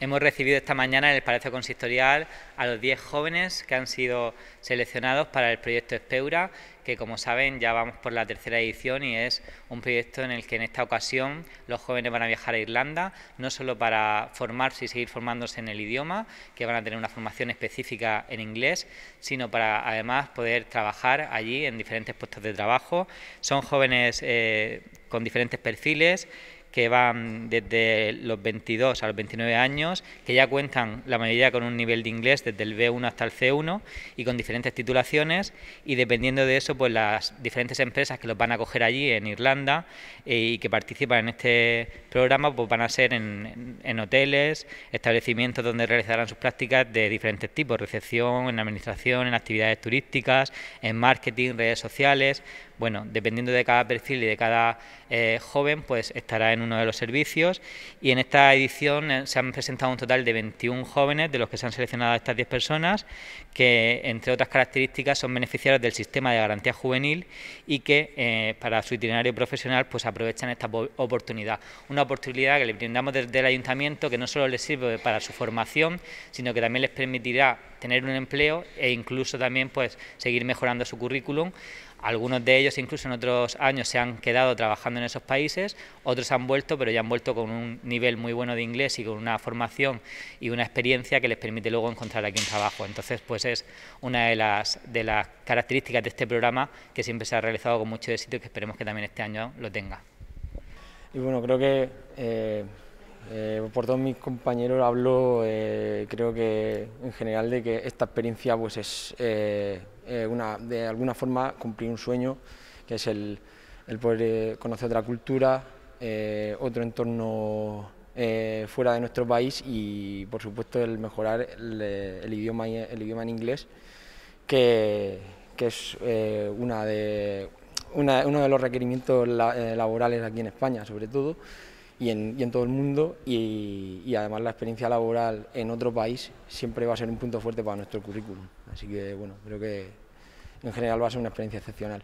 Hemos recibido esta mañana en el Palacio Consistorial a los 10 jóvenes que han sido seleccionados para el proyecto Espeura, que como saben ya vamos por la tercera edición y es un proyecto en el que en esta ocasión los jóvenes van a viajar a Irlanda, no solo para formarse y seguir formándose en el idioma, que van a tener una formación específica en inglés, sino para además poder trabajar allí en diferentes puestos de trabajo. Son jóvenes eh, con diferentes perfiles que van desde los 22 a los 29 años, que ya cuentan la mayoría con un nivel de inglés desde el B1 hasta el C1 y con diferentes titulaciones y dependiendo de eso, pues las diferentes empresas que los van a coger allí en Irlanda eh, y que participan en este programa, pues van a ser en, en hoteles, establecimientos donde realizarán sus prácticas de diferentes tipos, recepción, en administración, en actividades turísticas, en marketing, redes sociales, bueno, dependiendo de cada perfil y de cada eh, joven, pues estará en uno de los servicios. Y en esta edición eh, se han presentado un total de 21 jóvenes, de los que se han seleccionado estas 10 personas, que entre otras características son beneficiarios del sistema de garantía juvenil y que eh, para su itinerario profesional pues aprovechan esta oportunidad. Una oportunidad que le brindamos desde el ayuntamiento que no solo les sirve para su formación, sino que también les permitirá tener un empleo e incluso también pues seguir mejorando su currículum. Algunos de ellos incluso en otros años se han quedado trabajando en esos países, otros han vuelto, pero ya han vuelto con un nivel muy bueno de inglés y con una formación y una experiencia que les permite luego encontrar aquí un trabajo. Entonces, pues es una de las, de las características de este programa que siempre se ha realizado con mucho éxito y que esperemos que también este año lo tenga. Y bueno, creo que eh, eh, por todos mis compañeros hablo, eh, creo que en general de que esta experiencia pues es eh, una, de alguna forma cumplir un sueño, que es el, poder conocer otra cultura, otro entorno fuera de nuestro país y por supuesto el mejorar el, idioma, el idioma en inglés, que, es una de, uno de los requerimientos laborales aquí en España sobre todo y en, todo el mundo y, además la experiencia laboral en otro país siempre va a ser un punto fuerte para nuestro currículum. Así que bueno, creo que en general va a ser una experiencia excepcional.